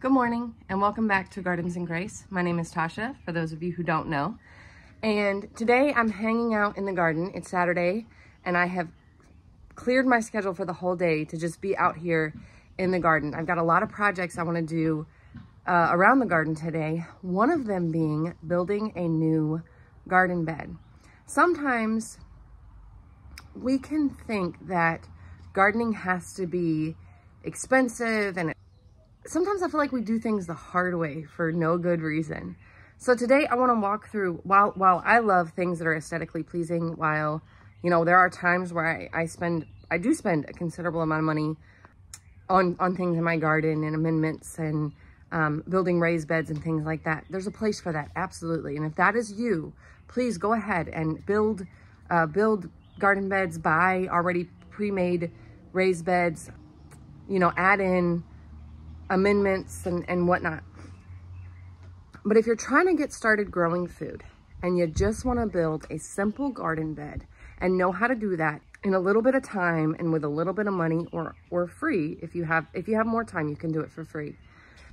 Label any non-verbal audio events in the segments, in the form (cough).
Good morning and welcome back to Gardens and Grace. My name is Tasha, for those of you who don't know. And today I'm hanging out in the garden. It's Saturday and I have cleared my schedule for the whole day to just be out here in the garden. I've got a lot of projects I want to do uh, around the garden today. One of them being building a new garden bed. Sometimes we can think that gardening has to be expensive and sometimes I feel like we do things the hard way for no good reason. So today I want to walk through, while, while I love things that are aesthetically pleasing, while, you know, there are times where I, I spend, I do spend a considerable amount of money on, on things in my garden and amendments and um, building raised beds and things like that. There's a place for that, absolutely. And if that is you, please go ahead and build, uh, build garden beds, buy already pre-made raised beds, you know, add in amendments and, and whatnot. But if you're trying to get started growing food and you just want to build a simple garden bed and know how to do that in a little bit of time and with a little bit of money or or free if you have if you have more time you can do it for free.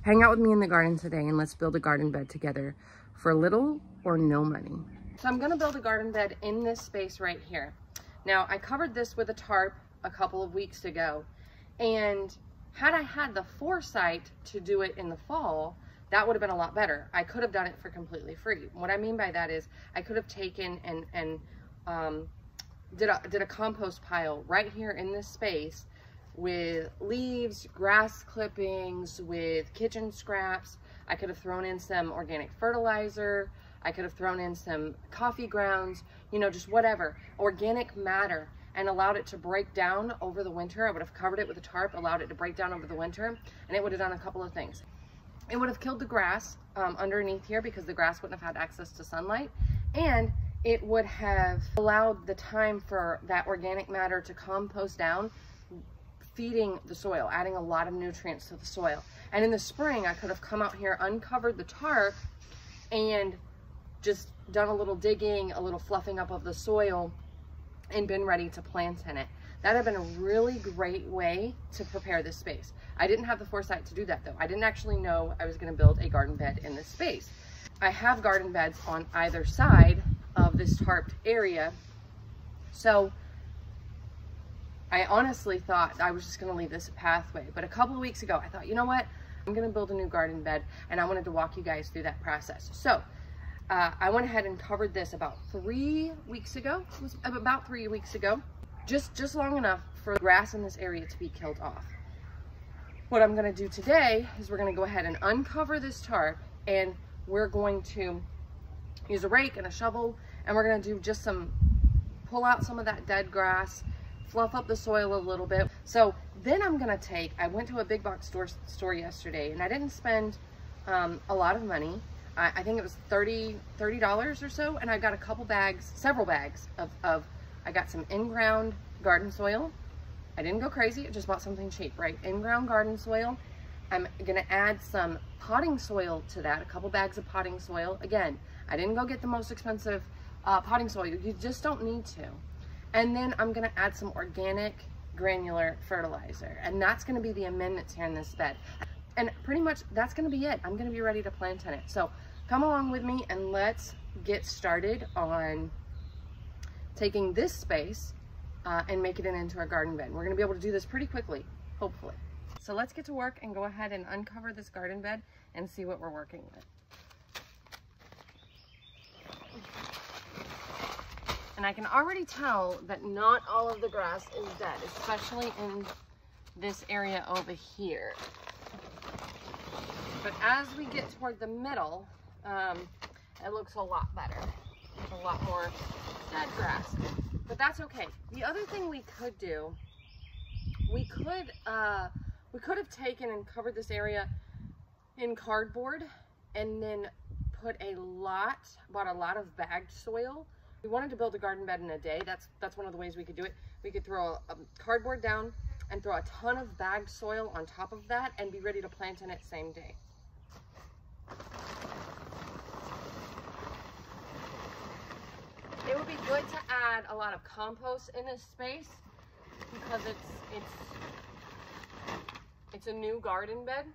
Hang out with me in the garden today and let's build a garden bed together for little or no money. So i'm going to build a garden bed in this space right here. Now i covered this with a tarp a couple of weeks ago and had I had the foresight to do it in the fall, that would have been a lot better. I could have done it for completely free. What I mean by that is I could have taken and, and um, did, a, did a compost pile right here in this space with leaves, grass clippings, with kitchen scraps. I could have thrown in some organic fertilizer. I could have thrown in some coffee grounds, you know, just whatever. Organic matter and allowed it to break down over the winter. I would have covered it with a tarp, allowed it to break down over the winter, and it would have done a couple of things. It would have killed the grass um, underneath here because the grass wouldn't have had access to sunlight, and it would have allowed the time for that organic matter to compost down, feeding the soil, adding a lot of nutrients to the soil. And in the spring, I could have come out here, uncovered the tarp, and just done a little digging, a little fluffing up of the soil, and been ready to plant in it. That had been a really great way to prepare this space. I didn't have the foresight to do that though. I didn't actually know I was gonna build a garden bed in this space. I have garden beds on either side of this tarped area. So I honestly thought I was just gonna leave this a pathway. But a couple of weeks ago, I thought, you know what? I'm gonna build a new garden bed and I wanted to walk you guys through that process. So uh, I went ahead and covered this about three weeks ago. It was about three weeks ago. Just, just long enough for grass in this area to be killed off. What I'm gonna do today is we're gonna go ahead and uncover this tarp and we're going to use a rake and a shovel and we're gonna do just some, pull out some of that dead grass, fluff up the soil a little bit. So then I'm gonna take, I went to a big box store, store yesterday and I didn't spend um, a lot of money I, I think it was 30 $30 or so, and I got a couple bags, several bags of, of I got some in-ground garden soil. I didn't go crazy, I just bought something cheap, right? In-ground garden soil. I'm gonna add some potting soil to that, a couple bags of potting soil. Again, I didn't go get the most expensive uh, potting soil. You just don't need to. And then I'm gonna add some organic granular fertilizer. And that's gonna be the amendments here in this bed. And pretty much that's gonna be it. I'm gonna be ready to plant in it. So come along with me and let's get started on taking this space uh, and making it into a garden bed. We're gonna be able to do this pretty quickly, hopefully. So let's get to work and go ahead and uncover this garden bed and see what we're working with. And I can already tell that not all of the grass is dead, especially in this area over here. But as we get toward the middle, um, it looks a lot better. It's a lot more dead grass. But that's okay. The other thing we could do, we could, uh, we could have taken and covered this area in cardboard and then put a lot, bought a lot of bagged soil. We wanted to build a garden bed in a day. That's that's one of the ways we could do it. We could throw a, a cardboard down and throw a ton of bagged soil on top of that and be ready to plant in it same day. It would be good to add a lot of compost in this space because it's it's it's a new garden bed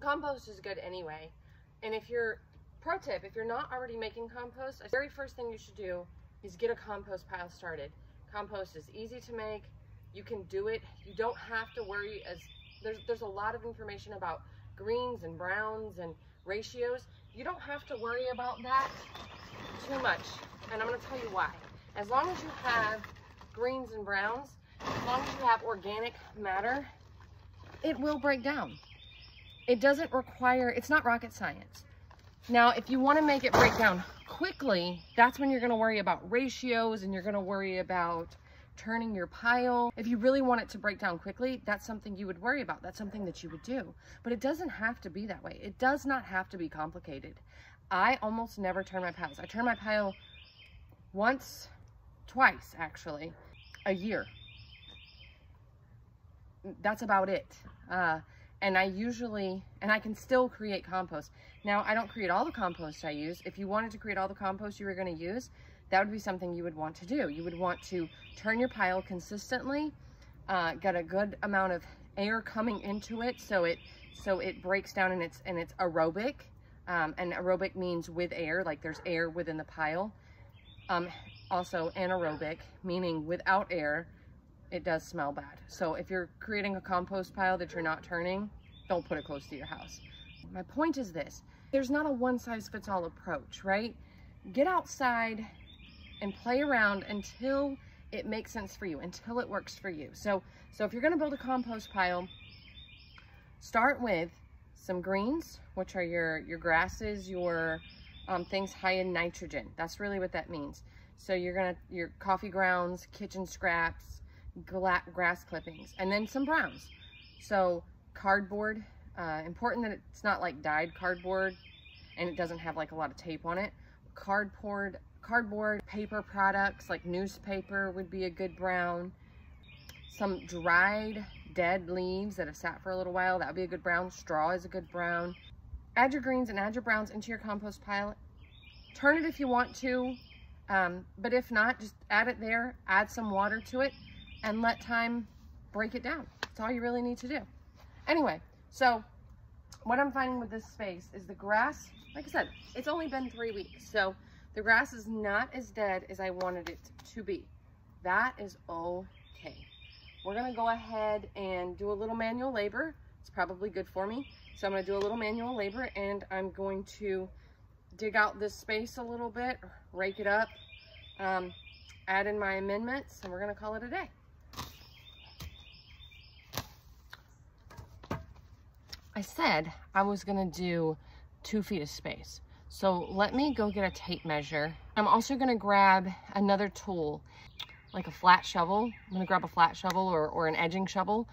compost is good anyway. And if you're, pro tip, if you're not already making compost, the very first thing you should do is get a compost pile started. Compost is easy to make. You can do it. You don't have to worry as there's there's a lot of information about greens and browns and ratios. You don't have to worry about that too much. And I'm going to tell you why. As long as you have greens and browns, as long as you have organic matter, it will break down. It doesn't require, it's not rocket science. Now, if you want to make it break down quickly, that's when you're going to worry about ratios and you're going to worry about turning your pile. If you really want it to break down quickly, that's something you would worry about. That's something that you would do. But it doesn't have to be that way. It does not have to be complicated. I almost never turn my piles. I turn my pile once, twice actually, a year. That's about it. Uh, and I usually, and I can still create compost. Now, I don't create all the compost I use. If you wanted to create all the compost you were gonna use, that would be something you would want to do. You would want to turn your pile consistently, uh, get a good amount of air coming into it so it so it breaks down and it's and it's aerobic. Um, and aerobic means with air, like there's air within the pile. Um, also anaerobic, meaning without air, it does smell bad. So if you're creating a compost pile that you're not turning, don't put it close to your house. My point is this, there's not a one size fits all approach, right? Get outside and play around until it makes sense for you, until it works for you. So, so if you're gonna build a compost pile, start with some greens, which are your, your grasses, your um, things high in nitrogen. That's really what that means. So you're gonna, your coffee grounds, kitchen scraps, grass clippings, and then some browns. So cardboard, uh, important that it's not like dyed cardboard and it doesn't have like a lot of tape on it. Cardboard, cardboard, paper products like newspaper would be a good brown. Some dried dead leaves that have sat for a little while, that would be a good brown. Straw is a good brown. Add your greens and add your browns into your compost pile. Turn it if you want to, um, but if not, just add it there, add some water to it, and let time break it down. That's all you really need to do. Anyway, so what I'm finding with this space is the grass, like I said, it's only been three weeks. So the grass is not as dead as I wanted it to be. That is okay. We're gonna go ahead and do a little manual labor. It's probably good for me. So I'm gonna do a little manual labor and I'm going to dig out this space a little bit, rake it up, um, add in my amendments, and we're gonna call it a day. I said I was gonna do two feet of space. So let me go get a tape measure. I'm also gonna grab another tool, like a flat shovel. I'm gonna grab a flat shovel or, or an edging shovel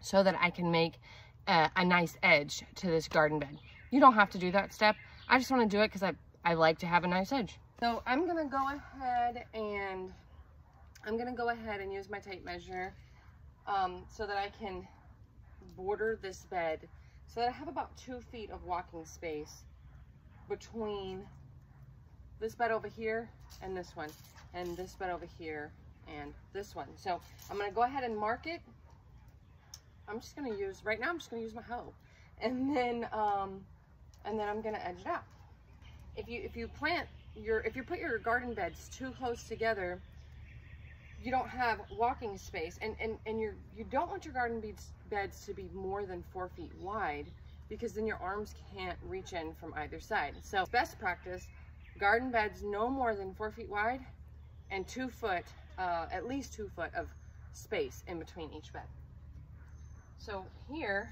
so that I can make a, a nice edge to this garden bed. You don't have to do that step. I just wanna do it because I, I like to have a nice edge. So I'm gonna go ahead and I'm gonna go ahead and use my tape measure um, so that I can border this bed so that I have about two feet of walking space between this bed over here and this one, and this bed over here and this one. So I'm gonna go ahead and mark it. I'm just gonna use, right now I'm just gonna use my hoe. And then, um, and then I'm gonna edge it out. If you, if you plant your, if you put your garden beds too close together, you don't have walking space and, and, and you're, you don't want your garden beds, beds to be more than four feet wide because then your arms can't reach in from either side. So best practice, garden beds no more than four feet wide and two foot, uh, at least two foot of space in between each bed. So here,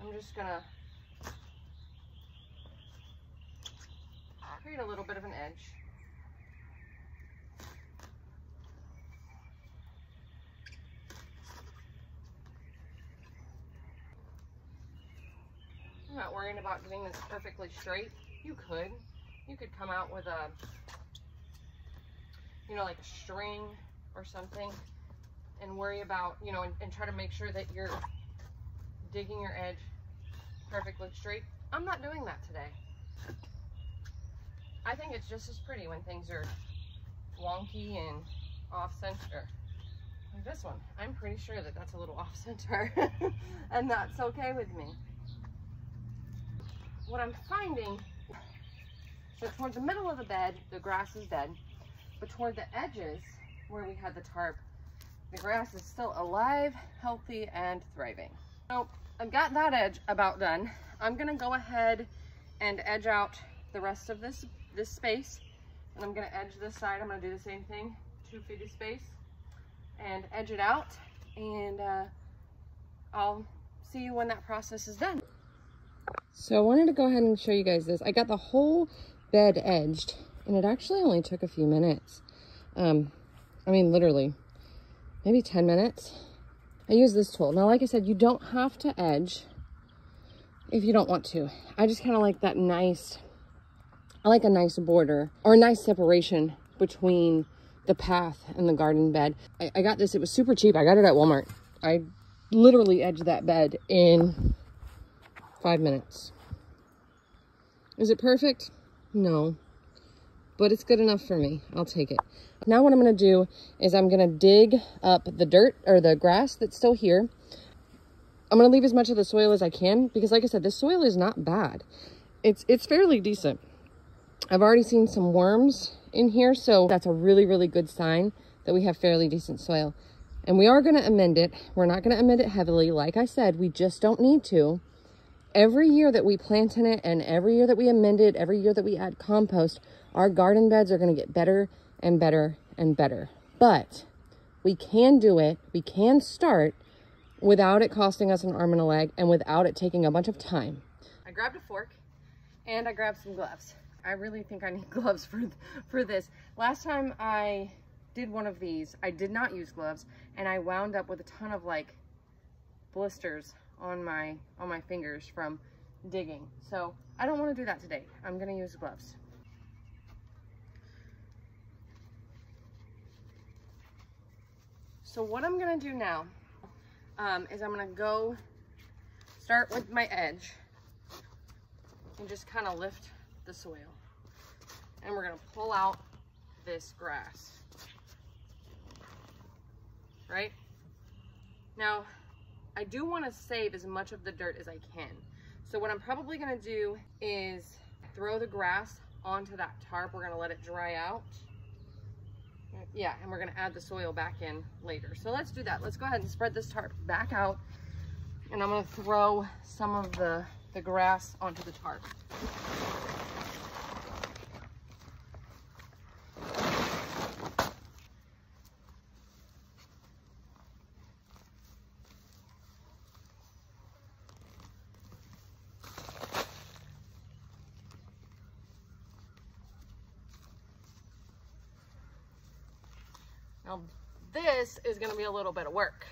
I'm just gonna create a little bit of an edge. I'm not worrying about getting this perfectly straight. You could. You could come out with a, you know, like a string or something and worry about, you know, and, and try to make sure that you're digging your edge perfectly straight. I'm not doing that today. I think it's just as pretty when things are wonky and off center. Like this one, I'm pretty sure that that's a little (laughs) off center and that's okay with me. what I'm finding, so toward the middle of the bed, the grass is dead, but toward the edges, where we had the tarp, the grass is still alive, healthy, and thriving. So I've got that edge about done. I'm gonna go ahead and edge out the rest of this, this space. And I'm gonna edge this side. I'm gonna do the same thing, two feet of space and edge it out. And uh, I'll see you when that process is done. So I wanted to go ahead and show you guys this. I got the whole bed edged and it actually only took a few minutes. Um, I mean, literally maybe 10 minutes. I use this tool. Now, like I said, you don't have to edge if you don't want to. I just kind of like that nice, I like a nice border or a nice separation between the path and the garden bed. I, I got this, it was super cheap. I got it at Walmart. I literally edged that bed in five minutes. Is it perfect? No, but it's good enough for me. I'll take it. Now what I'm gonna do is I'm gonna dig up the dirt or the grass that's still here. I'm gonna leave as much of the soil as I can because like I said, the soil is not bad. It's, it's fairly decent. I've already seen some worms in here, so that's a really, really good sign that we have fairly decent soil. And we are gonna amend it. We're not gonna amend it heavily. Like I said, we just don't need to. Every year that we plant in it and every year that we amend it, every year that we add compost, our garden beds are gonna get better and better and better. But we can do it, we can start without it costing us an arm and a leg and without it taking a bunch of time. I grabbed a fork and I grabbed some gloves. I really think I need (laughs) gloves for, for this. Last time I did one of these, I did not use gloves and I wound up with a ton of like blisters on my, on my fingers from digging. So I don't want to do that today. I'm going to use gloves. So what I'm gonna do now um, is I'm gonna go start with my edge and just kind of lift the soil. And we're gonna pull out this grass, right? Now, I do wanna save as much of the dirt as I can. So what I'm probably gonna do is throw the grass onto that tarp. We're gonna let it dry out yeah, and we're gonna add the soil back in later. So let's do that. Let's go ahead and spread this tarp back out. And I'm gonna throw some of the, the grass onto the tarp. Now this is gonna be a little bit of work.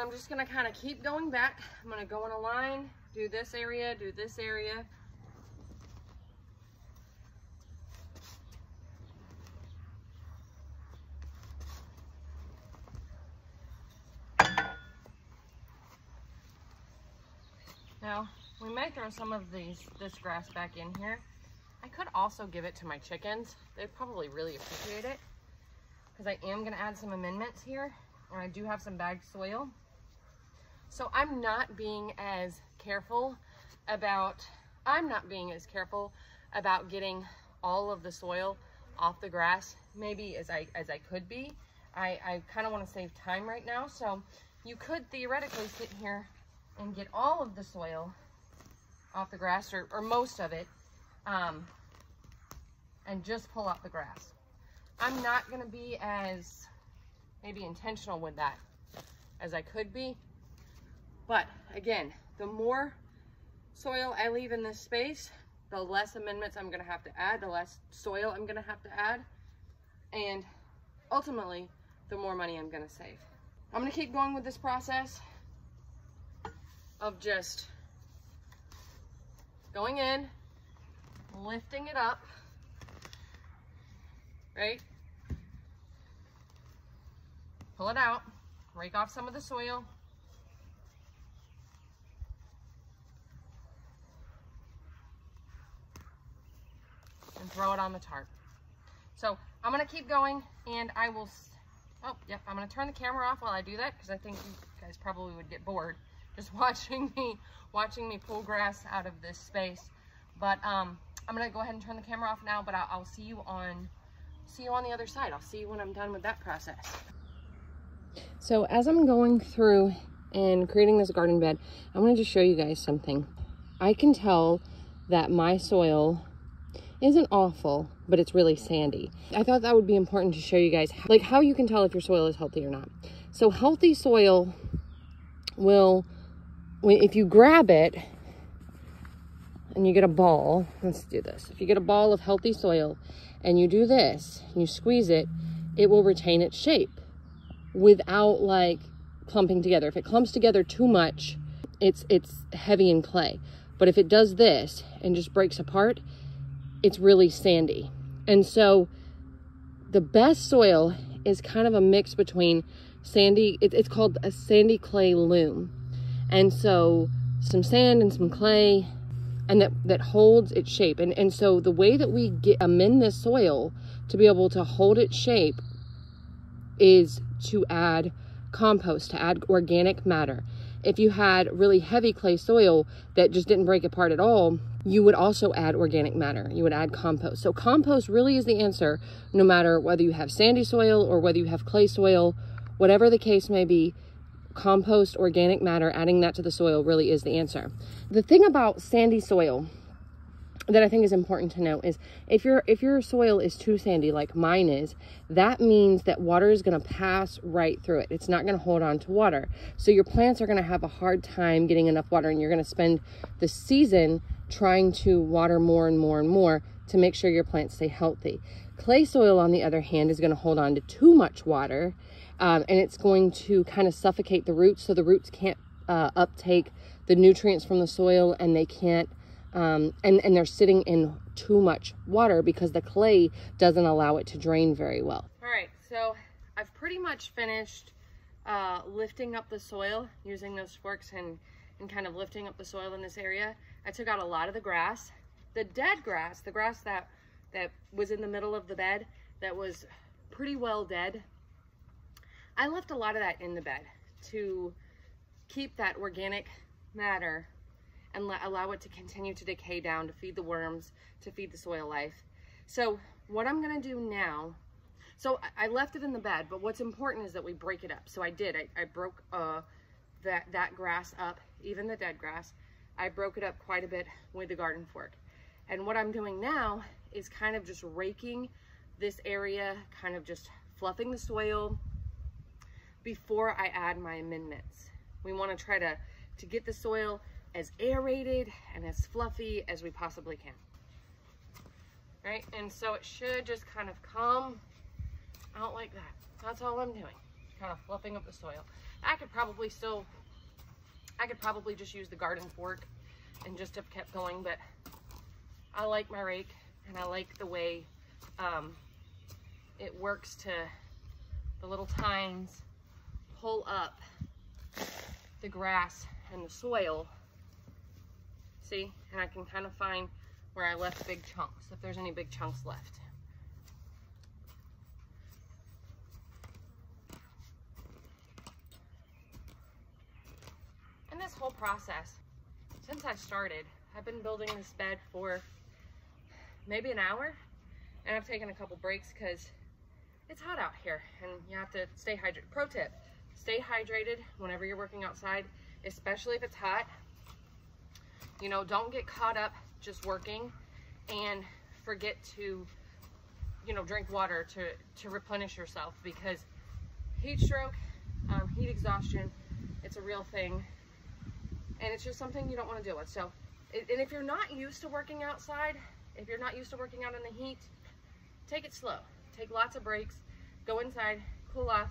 I'm just gonna kind of keep going back. I'm gonna go in a line, do this area, do this area. Now, we may throw some of these this grass back in here. I could also give it to my chickens. They'd probably really appreciate it because I am gonna add some amendments here and I do have some bagged soil. So I'm not being as careful about, I'm not being as careful about getting all of the soil off the grass maybe as I, as I could be. I, I kind of want to save time right now. So you could theoretically sit here and get all of the soil off the grass or, or most of it um, and just pull out the grass. I'm not going to be as maybe intentional with that as I could be. But again, the more soil I leave in this space, the less amendments I'm gonna have to add, the less soil I'm gonna have to add, and ultimately, the more money I'm gonna save. I'm gonna keep going with this process of just going in, lifting it up, right? Pull it out, rake off some of the soil. And throw it on the tarp. So I'm gonna keep going and I will, oh, yep, I'm gonna turn the camera off while I do that because I think you guys probably would get bored (laughs) just watching me, watching me pull grass out of this space. But um, I'm gonna go ahead and turn the camera off now, but I'll, I'll see you on, see you on the other side. I'll see you when I'm done with that process. So as I'm going through and creating this garden bed, I wanted to show you guys something. I can tell that my soil isn't awful, but it's really sandy. I thought that would be important to show you guys like how you can tell if your soil is healthy or not. So healthy soil will, if you grab it and you get a ball, let's do this. If you get a ball of healthy soil and you do this, you squeeze it, it will retain its shape without like clumping together. If it clumps together too much, it's it's heavy in clay. But if it does this and just breaks apart, it's really sandy. And so the best soil is kind of a mix between sandy, it, it's called a sandy clay loam. And so some sand and some clay and that, that holds its shape. And, and so the way that we get amend this soil to be able to hold its shape is to add compost, to add organic matter. If you had really heavy clay soil that just didn't break apart at all, you would also add organic matter. You would add compost. So compost really is the answer, no matter whether you have sandy soil or whether you have clay soil, whatever the case may be, compost, organic matter, adding that to the soil really is the answer. The thing about sandy soil that I think is important to note is if your if your soil is too sandy like mine is, that means that water is going to pass right through it. It's not going to hold on to water. So your plants are going to have a hard time getting enough water and you're going to spend the season trying to water more and more and more to make sure your plants stay healthy. Clay soil on the other hand is going to hold on to too much water um, and it's going to kind of suffocate the roots so the roots can't uh, uptake the nutrients from the soil and they can't um, and, and they're sitting in too much water because the clay doesn't allow it to drain very well. All right, so I've pretty much finished uh, lifting up the soil using those forks and, and kind of lifting up the soil in this area. I took out a lot of the grass. The dead grass, the grass that, that was in the middle of the bed that was pretty well dead, I left a lot of that in the bed to keep that organic matter and let, allow it to continue to decay down to feed the worms, to feed the soil life. So what I'm gonna do now, so I left it in the bed, but what's important is that we break it up. So I did, I, I broke uh, that, that grass up, even the dead grass. I broke it up quite a bit with the garden fork. And what I'm doing now is kind of just raking this area, kind of just fluffing the soil before I add my amendments. We wanna try to, to get the soil as aerated and as fluffy as we possibly can. Right, and so it should just kind of come out like that. That's all I'm doing, kind of fluffing up the soil. I could probably still, I could probably just use the garden fork and just have kept going, but I like my rake and I like the way um, it works to the little tines pull up the grass and the soil See, and I can kind of find where I left big chunks, if there's any big chunks left. And this whole process, since I started, I've been building this bed for maybe an hour, and I've taken a couple breaks because it's hot out here and you have to stay hydrated. Pro tip, stay hydrated whenever you're working outside, especially if it's hot. You know, don't get caught up just working and forget to, you know, drink water to, to replenish yourself because heat stroke, um, heat exhaustion, it's a real thing. And it's just something you don't want to deal with. So, and if you're not used to working outside, if you're not used to working out in the heat, take it slow. Take lots of breaks, go inside, cool off,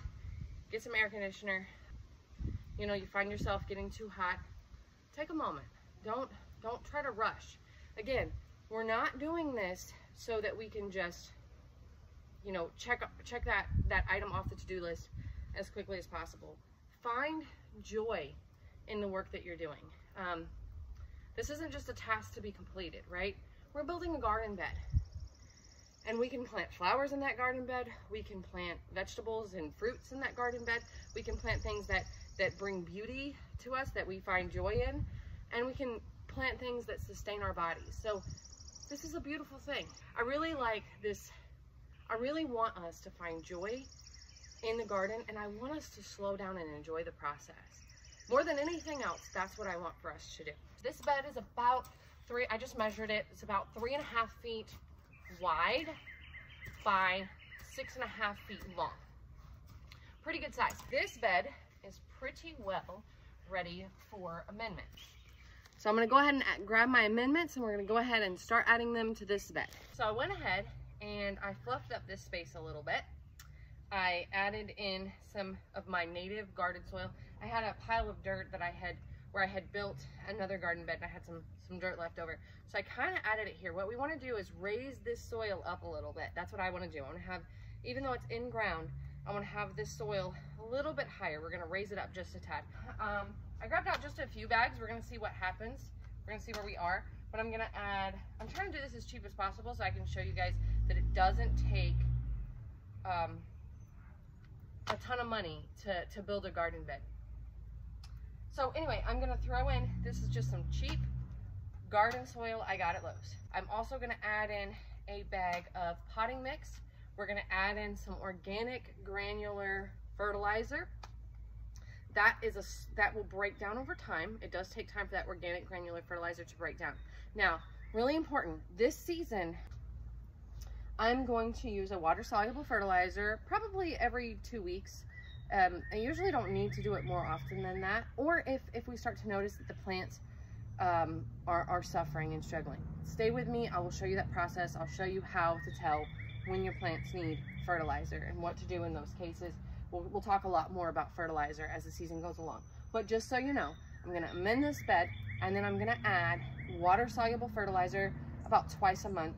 get some air conditioner. You know, you find yourself getting too hot, take a moment. Don't, don't try to rush. Again, we're not doing this so that we can just you know, check check that that item off the to-do list as quickly as possible. Find joy in the work that you're doing. Um, this isn't just a task to be completed, right? We're building a garden bed. And we can plant flowers in that garden bed. We can plant vegetables and fruits in that garden bed. We can plant things that, that bring beauty to us, that we find joy in. And we can plant things that sustain our bodies. So this is a beautiful thing. I really like this. I really want us to find joy in the garden and I want us to slow down and enjoy the process. More than anything else, that's what I want for us to do. This bed is about three, I just measured it. It's about three and a half feet wide by six and a half feet long. Pretty good size. This bed is pretty well ready for amendment. So I'm gonna go ahead and grab my amendments and we're gonna go ahead and start adding them to this bed. So I went ahead and I fluffed up this space a little bit. I added in some of my native garden soil. I had a pile of dirt that I had where I had built another garden bed and I had some, some dirt left over. So I kind of added it here. What we want to do is raise this soil up a little bit. That's what I want to do. I want to have, even though it's in ground, I want to have this soil a little bit higher. We're going to raise it up just a tad. Um, I grabbed out just a few bags. We're going to see what happens. We're going to see where we are. But I'm going to add, I'm trying to do this as cheap as possible so I can show you guys that it doesn't take um, a ton of money to, to build a garden bed. So anyway, I'm gonna throw in, this is just some cheap garden soil I got at Lowe's. I'm also gonna add in a bag of potting mix. We're gonna add in some organic granular fertilizer. That is a, that will break down over time. It does take time for that organic granular fertilizer to break down. Now, really important, this season, I'm going to use a water soluble fertilizer probably every two weeks. Um, I usually don't need to do it more often than that. Or if, if we start to notice that the plants um, are, are suffering and struggling. Stay with me. I will show you that process. I'll show you how to tell when your plants need fertilizer and what to do in those cases. We'll, we'll talk a lot more about fertilizer as the season goes along. But just so you know, I'm going to amend this bed and then I'm going to add water soluble fertilizer about twice a month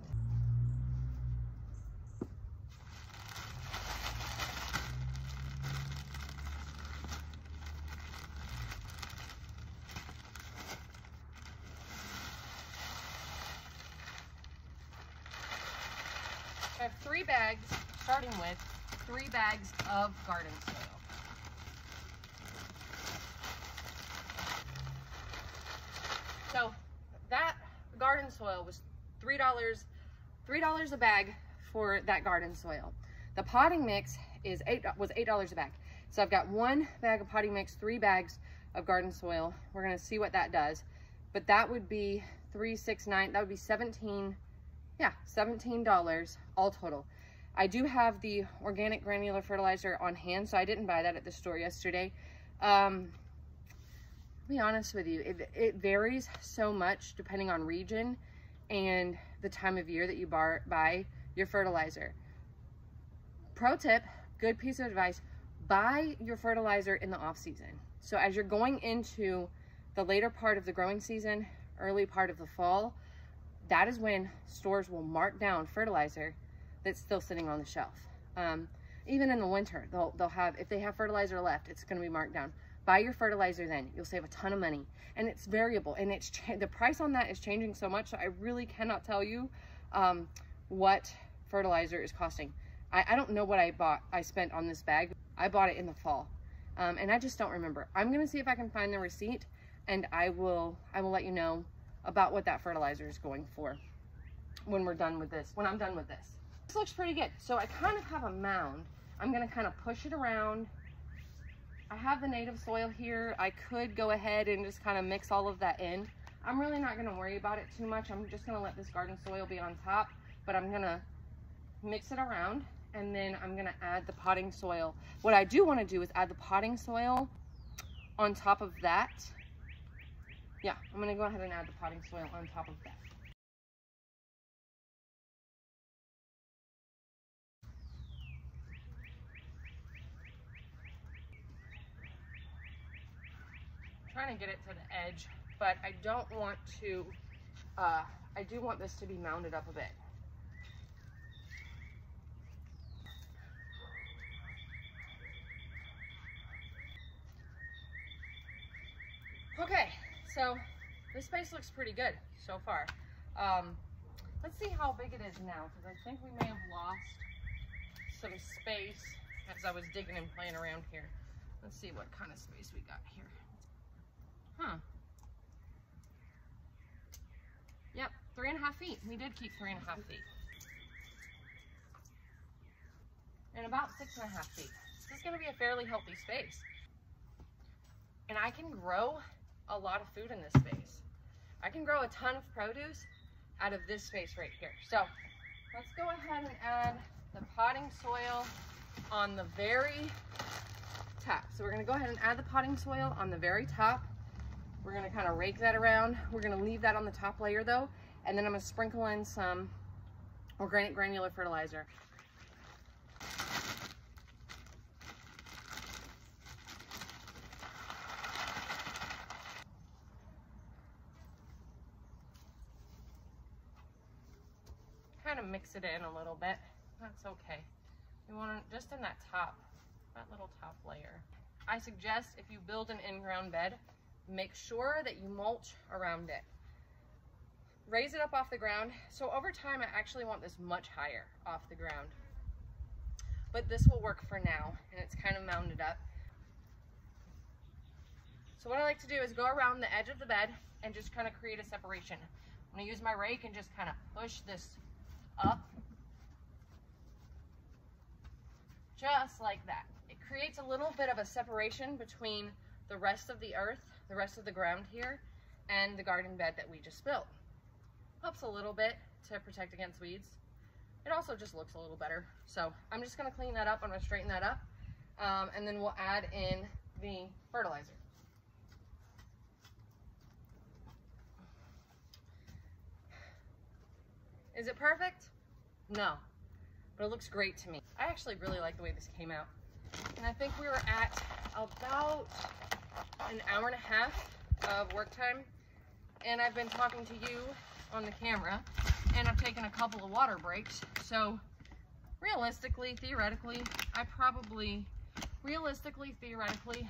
I have three bags, starting with three bags of garden soil. So that garden soil was $3, $3 a bag for that garden soil. The potting mix is eight was $8 a bag. So I've got one bag of potting mix, three bags of garden soil. We're gonna see what that does. But that would be three, six, nine, that would be 17 yeah, $17 all total. I do have the organic granular fertilizer on hand, so I didn't buy that at the store yesterday. Um, be honest with you, it, it varies so much depending on region and the time of year that you bar, buy your fertilizer. Pro tip, good piece of advice, buy your fertilizer in the off season. So as you're going into the later part of the growing season, early part of the fall, that is when stores will mark down fertilizer that's still sitting on the shelf. Um, even in the winter, they'll, they'll have, if they have fertilizer left, it's gonna be marked down. Buy your fertilizer then, you'll save a ton of money. And it's variable, and it's the price on that is changing so much, so I really cannot tell you um, what fertilizer is costing. I, I, don't know what I bought, I spent on this bag. I bought it in the fall, um, and I just don't remember. I'm gonna see if I can find the receipt, and I will, I will let you know about what that fertilizer is going for when we're done with this, when I'm done with this. This looks pretty good. So I kind of have a mound. I'm gonna kind of push it around. I have the native soil here. I could go ahead and just kind of mix all of that in. I'm really not gonna worry about it too much. I'm just gonna let this garden soil be on top, but I'm gonna mix it around and then I'm gonna add the potting soil. What I do wanna do is add the potting soil on top of that yeah, I'm gonna go ahead and add the potting soil on top of that. trying to get it to the edge, but I don't want to, uh, I do want this to be mounded up a bit. Okay, so this space looks pretty good so far. Um, let's see how big it is now, because I think we may have lost some space as I was digging and playing around here. Let's see what kind of space we got here. Huh. Yep, three and a half feet. We did keep three and a half feet. And about six and a half feet. This is gonna be a fairly healthy space. And I can grow a lot of food in this space. I can grow a ton of produce out of this space right here. So let's go ahead and add the potting soil on the very top. So we're gonna go ahead and add the potting soil on the very top. We're gonna kind of rake that around. We're gonna leave that on the top layer though, and then I'm gonna sprinkle in some organic granular fertilizer. Kind of mix it in a little bit. That's okay. You want it just in that top, that little top layer. I suggest if you build an in-ground bed, make sure that you mulch around it. Raise it up off the ground. So over time, I actually want this much higher off the ground. But this will work for now, and it's kind of mounded up. So what I like to do is go around the edge of the bed and just kind of create a separation. I'm gonna use my rake and just kind of push this up just like that. It creates a little bit of a separation between the rest of the earth, the rest of the ground here, and the garden bed that we just built. Helps a little bit to protect against weeds. It also just looks a little better. So I'm just gonna clean that up, I'm gonna straighten that up, um, and then we'll add in the fertilizer. Is it perfect? No, but it looks great to me. I actually really like the way this came out. And I think we were at about an hour and a half of work time. And I've been talking to you on the camera and I've taken a couple of water breaks. So realistically, theoretically, I probably, realistically, theoretically,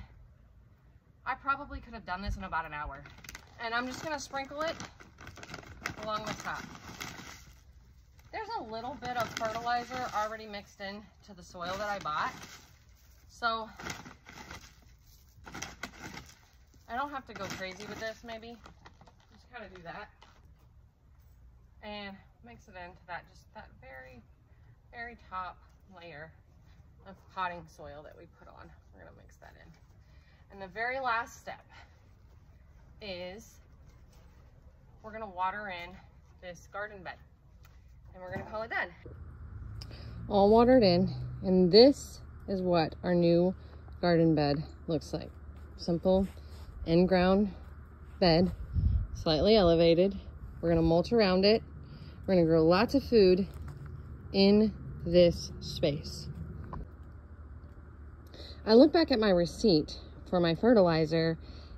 I probably could have done this in about an hour. And I'm just gonna sprinkle it along the top. There's a little bit of fertilizer already mixed in to the soil that I bought. So I don't have to go crazy with this maybe. Just kind of do that. And mix it into that, just that very, very top layer of potting soil that we put on. We're gonna mix that in. And the very last step is we're gonna water in this garden bed and we're gonna call it done. All watered in, and this is what our new garden bed looks like. Simple in-ground bed, slightly elevated. We're gonna mulch around it. We're gonna grow lots of food in this space. I look back at my receipt for my fertilizer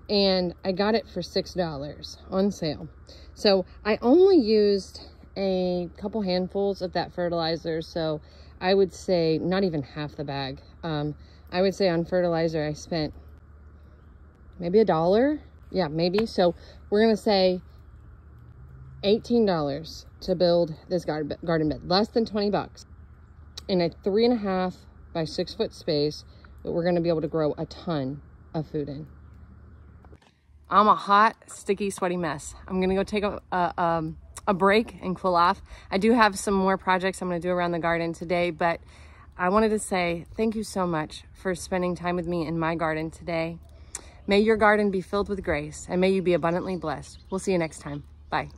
and I got it for $6 on sale. So I only used a couple handfuls of that fertilizer. So I would say not even half the bag. Um, I would say on fertilizer, I spent maybe a dollar. Yeah, maybe. So we're going to say $18 to build this garden, garden bed. Less than 20 bucks. In a three and a half by six foot space that we're going to be able to grow a ton of food in. I'm a hot, sticky, sweaty mess. I'm going to go take a, a um, a break and cool off. I do have some more projects I'm going to do around the garden today, but I wanted to say thank you so much for spending time with me in my garden today. May your garden be filled with grace and may you be abundantly blessed. We'll see you next time. Bye.